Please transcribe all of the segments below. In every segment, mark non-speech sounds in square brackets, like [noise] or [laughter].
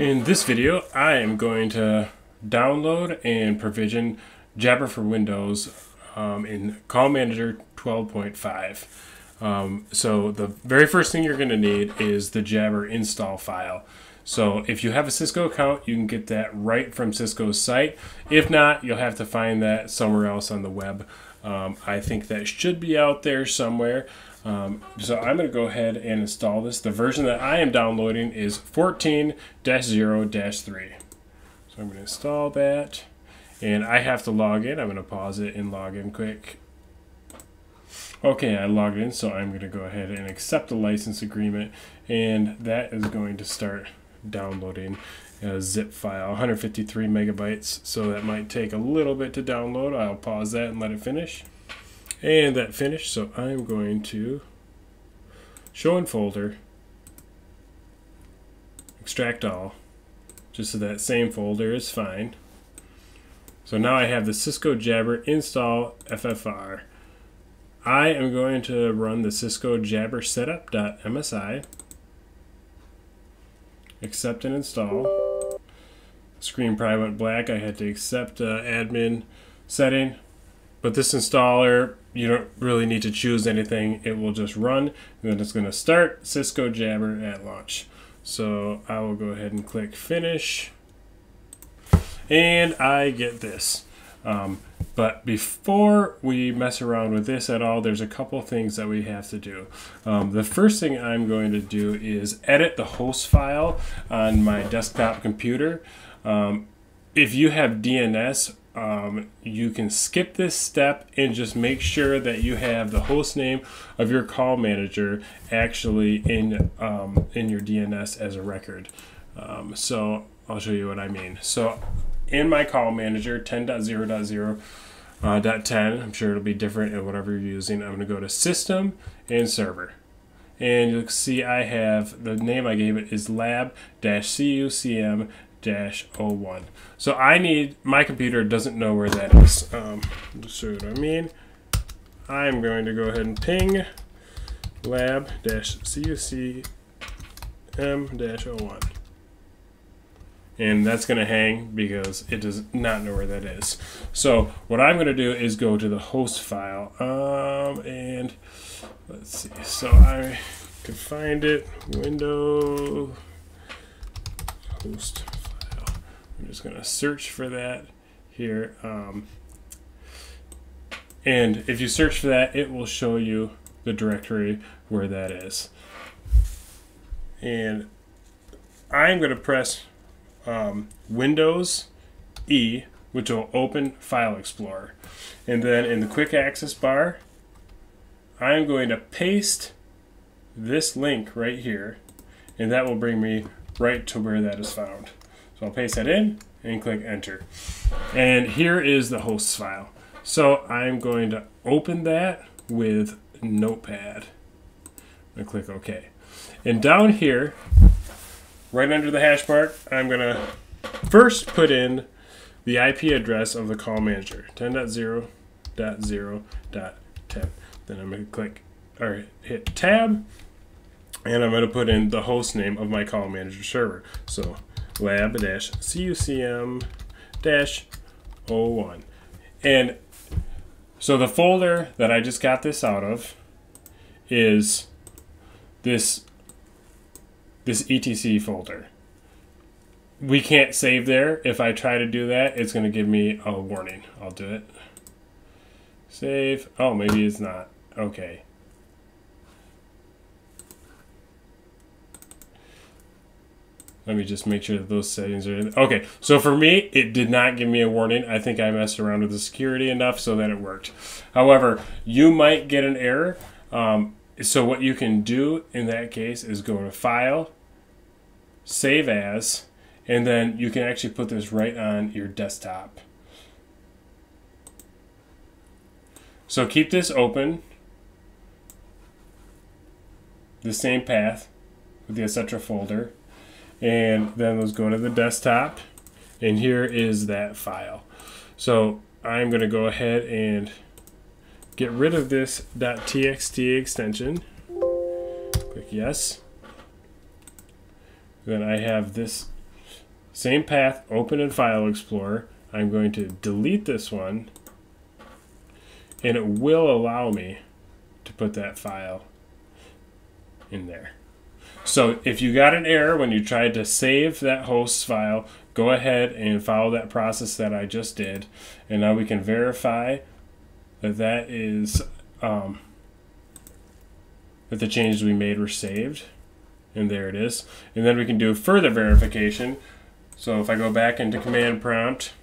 In this video, I am going to download and provision Jabber for Windows um, in Call Manager 12.5. Um, so the very first thing you're going to need is the Jabber install file. So if you have a Cisco account, you can get that right from Cisco's site. If not, you'll have to find that somewhere else on the web. Um, I think that should be out there somewhere. Um, so I'm going to go ahead and install this. The version that I am downloading is 14-0-3. So I'm going to install that. And I have to log in. I'm going to pause it and log in quick. Okay, I logged in, so I'm going to go ahead and accept the license agreement. And that is going to start downloading a zip file, 153 megabytes. So that might take a little bit to download. I'll pause that and let it finish. And that finished, so I'm going to show in folder, extract all, just so that same folder is fine. So now I have the Cisco Jabber install FFR. I am going to run the Cisco Jabber setup.msi, accept and install. Screen went black. I had to accept uh, admin setting. But this installer, you don't really need to choose anything. It will just run, and then it's going to start Cisco Jabber at launch. So I will go ahead and click Finish, and I get this. Um, but before we mess around with this at all, there's a couple things that we have to do. Um, the first thing I'm going to do is edit the host file on my desktop computer. Um, if you have DNS um, you can skip this step and just make sure that you have the host name of your call manager actually in um, in your DNS as a record. Um, so I'll show you what I mean. So in my call manager 10.0.0 uh, .10, I'm sure it'll be different in whatever you're using. I'm going to go to System and Server. And you'll see I have the name I gave it is lab-cucm dash 01. So I need, my computer doesn't know where that is. Um, show what I mean. I'm going to go ahead and ping lab dash cucm dash 01. And that's going to hang because it does not know where that is. So what I'm going to do is go to the host file. Um, and let's see. So I can find it. Window host I'm just going to search for that here. Um, and if you search for that, it will show you the directory where that is. And I'm going to press um, Windows E, which will open File Explorer. And then in the quick access bar, I'm going to paste this link right here, and that will bring me right to where that is found. So I'll paste that in and click enter. And here is the hosts file. So I'm going to open that with Notepad. and click OK. And down here, right under the hash mark, I'm going to first put in the IP address of the call manager, 10.0.0.10. Then I'm going to click or hit tab, and I'm going to put in the host name of my call manager server. So lab-cucm-01. And so the folder that I just got this out of is this this etc folder. We can't save there. If I try to do that, it's going to give me a warning. I'll do it. Save. Oh, maybe it's not. Okay. Let me just make sure that those settings are in. Okay, so for me, it did not give me a warning. I think I messed around with the security enough so that it worked. However, you might get an error. Um, so what you can do in that case is go to File, Save As, and then you can actually put this right on your desktop. So keep this open, the same path with the etc folder and then let's go to the desktop. And here is that file. So I'm going to go ahead and get rid of this .txt extension. Click yes. Then I have this same path, open in File Explorer. I'm going to delete this one, and it will allow me to put that file in there. So if you got an error when you tried to save that host file, go ahead and follow that process that I just did. And now we can verify that that is um, that the changes we made were saved. And there it is. And then we can do further verification. So if I go back into command prompt,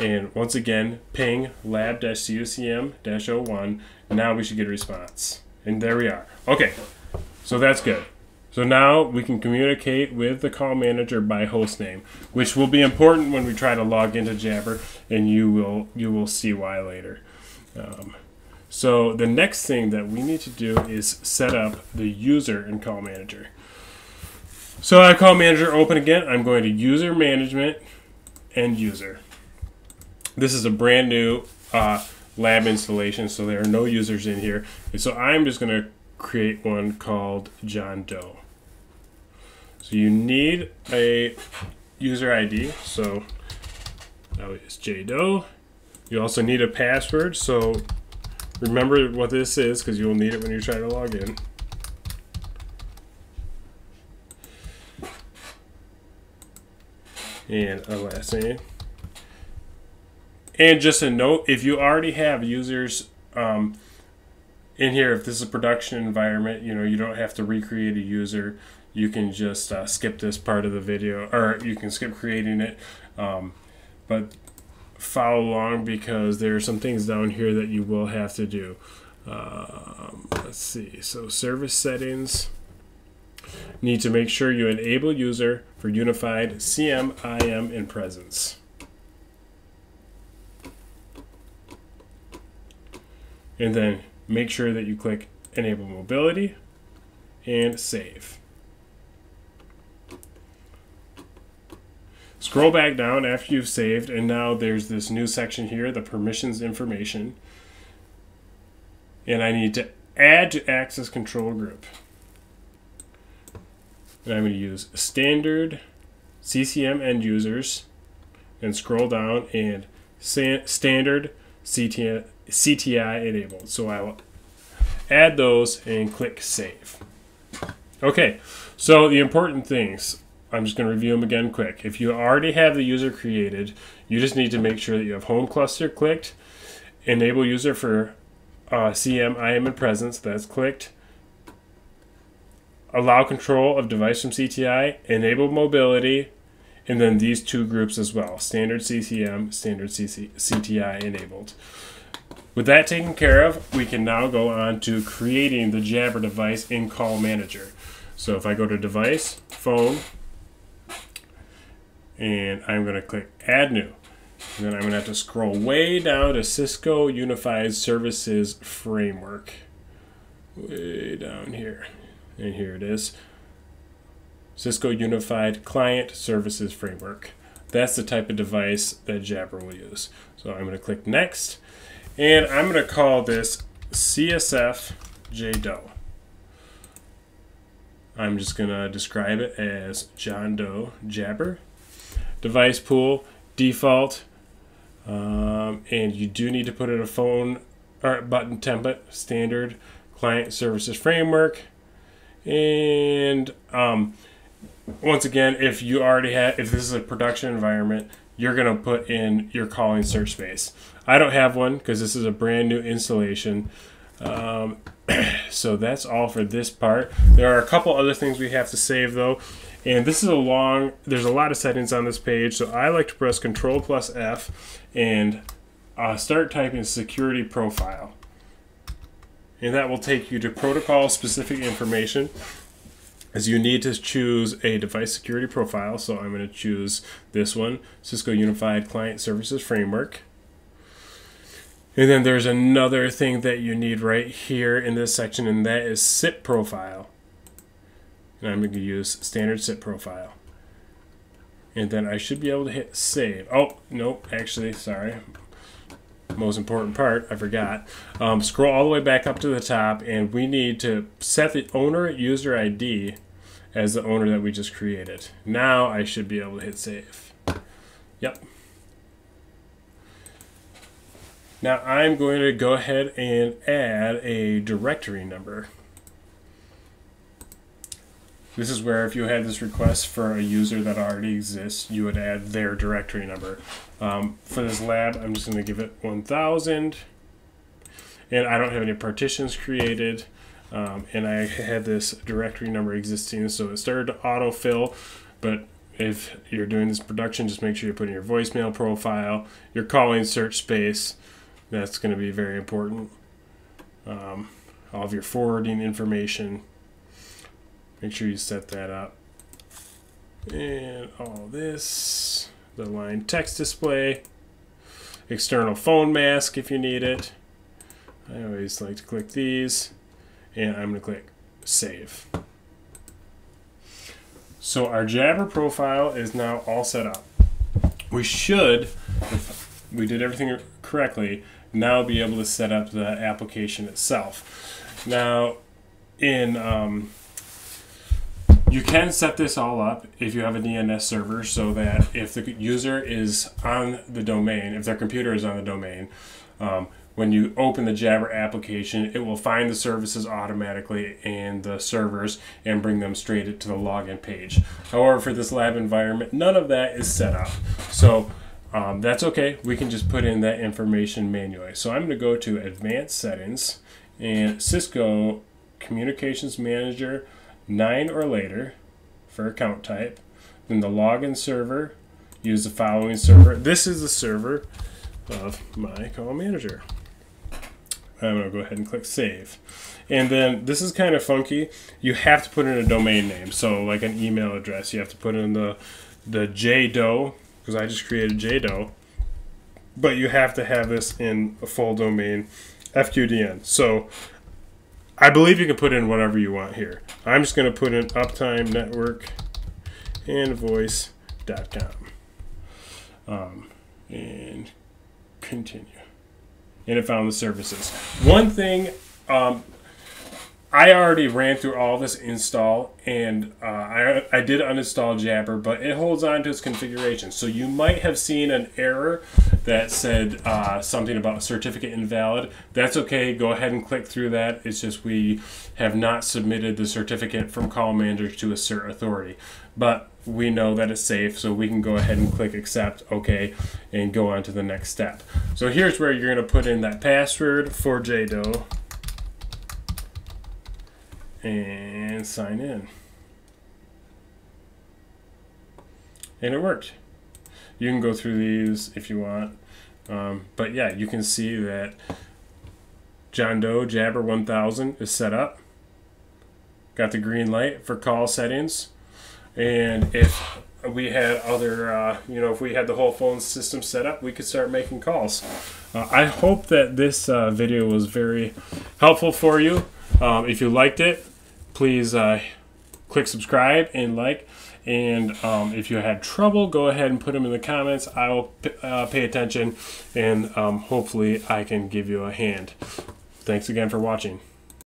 and once again, ping lab-cucm-01, now we should get a response. And there we are. Okay, so that's good. So now we can communicate with the call manager by host name, which will be important when we try to log into Jabber, and you will you will see why later. Um, so the next thing that we need to do is set up the user in call manager. So I call manager open again. I'm going to user management and user. This is a brand new uh, lab installation, so there are no users in here. And so I'm just going to create one called John Doe. So you need a user ID. So that is J Doe. You also need a password. So remember what this is because you will need it when you try to log in. And a last name. And just a note, if you already have users um, in here, if this is a production environment, you know, you don't have to recreate a user. You can just uh, skip this part of the video, or you can skip creating it. Um, but follow along because there are some things down here that you will have to do. Um, let's see. So service settings. Need to make sure you enable user for unified CM, IM, and presence. And then make sure that you click Enable Mobility and Save. Scroll back down after you've saved, and now there's this new section here, the permissions information. And I need to add to access control group. And I'm going to use standard CCM end users and scroll down and standard CTN CTI enabled. So I will add those and click save. Okay, so the important things, I'm just going to review them again quick. If you already have the user created, you just need to make sure that you have home cluster clicked, enable user for uh, CM, IM, and presence, that's clicked, allow control of device from CTI, enable mobility, and then these two groups as well, standard CCM, standard CC, CTI enabled. With that taken care of, we can now go on to creating the Jabber device in Call Manager. So if I go to Device, Phone, and I'm going to click Add New. And then I'm going to have to scroll way down to Cisco Unified Services Framework. Way down here. And here it is. Cisco Unified Client Services Framework. That's the type of device that Jabber will use. So I'm going to click Next. And I'm going to call this CSF JDoe. I'm just going to describe it as John Doe Jabber. Device pool, default, um, and you do need to put in a phone or button template, standard client services framework. And um, once again, if you already have, if this is a production environment, you're going to put in your calling search space. I don't have one because this is a brand new installation. Um, [clears throat] so that's all for this part. There are a couple other things we have to save though. And this is a long, there's a lot of settings on this page. So I like to press Control plus F and uh, start typing security profile. And that will take you to protocol specific information as you need to choose a device security profile. So I'm going to choose this one, Cisco Unified Client Services Framework. And then there's another thing that you need right here in this section, and that is SIP profile. And I'm going to use standard SIP profile. And then I should be able to hit save. Oh, nope, actually, sorry. Most important part, I forgot. Um, scroll all the way back up to the top, and we need to set the owner user ID as the owner that we just created. Now I should be able to hit save. Yep. Now I'm going to go ahead and add a directory number. This is where if you had this request for a user that already exists, you would add their directory number. Um, for this lab, I'm just going to give it 1000. And I don't have any partitions created. Um, and I had this directory number existing, so it started to autofill. But if you're doing this production, just make sure you put in your voicemail profile, your calling search space. That's going to be very important. Um, all of your forwarding information. Make sure you set that up. And all this, the line text display, external phone mask if you need it. I always like to click these, and I'm going to click save. So our Jabber profile is now all set up. We should, if we did everything correctly, now be able to set up the application itself. Now, in um, you can set this all up if you have a DNS server so that if the user is on the domain, if their computer is on the domain, um, when you open the Jabber application, it will find the services automatically and the servers and bring them straight to the login page. However, for this lab environment, none of that is set up. So um, that's okay. We can just put in that information manually. So I'm going to go to Advanced Settings and Cisco Communications Manager 9 or later for account type. Then the login server, use the following server. This is the server of my call manager. I'm going to go ahead and click save. And then this is kind of funky. You have to put in a domain name. So like an email address, you have to put in the the JDoe because I just created JDoe. But you have to have this in a full domain FQDN. So I believe you can put in whatever you want here. I'm just going to put in uptime network and voice.com. Um, and continue. And it found the services. One thing um, I already ran through all this install and uh, I, I did uninstall Jabber, but it holds on to its configuration. So you might have seen an error that said uh, something about certificate invalid. That's okay. Go ahead and click through that. It's just we have not submitted the certificate from call manager to a cert authority. But we know that it's safe, so we can go ahead and click accept, okay, and go on to the next step. So here's where you're going to put in that password for JDoe and sign in. And it worked. You can go through these if you want. Um, but yeah, you can see that John Doe Jabber 1000 is set up. Got the green light for call settings. And if we had other, uh, you know, if we had the whole phone system set up, we could start making calls. Uh, I hope that this uh, video was very helpful for you. Um, if you liked it, please uh, click subscribe and like. And um, if you had trouble, go ahead and put them in the comments. I will uh, pay attention and um, hopefully I can give you a hand. Thanks again for watching.